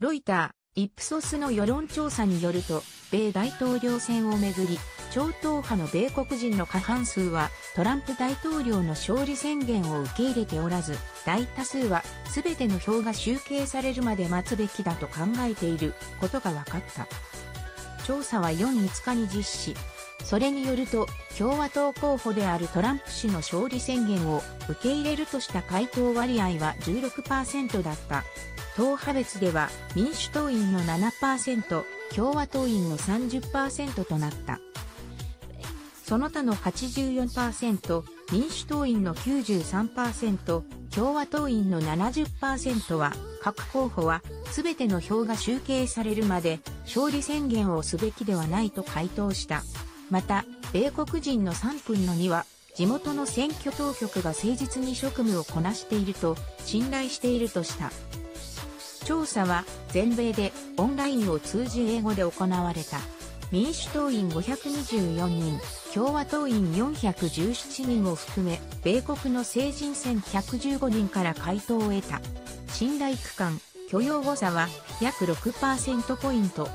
ロイター、イプソスの世論調査によると、米大統領選をめぐり、超党派の米国人の過半数は、トランプ大統領の勝利宣言を受け入れておらず、大多数は、すべての票が集計されるまで待つべきだと考えていることが分かった。調査は4、5日に実施。それによると、共和党候補であるトランプ氏の勝利宣言を受け入れるとした回答割合は16%だった。党派別では民主党員の7%、共和党員の30%となった。その他の84%、民主党員の93%、共和党員の70%は、各候補は、すべての票が集計されるまで、勝利宣言をすべきではないと回答した。また、米国人の3分の2は、地元の選挙当局が誠実に職務をこなしていると信頼しているとした。調査は全米でオンラインを通じ英語で行われた。民主党員524人、共和党員417人を含め、米国の成人選115人から回答を得た。信頼区間、許容誤差は約6%ポイント。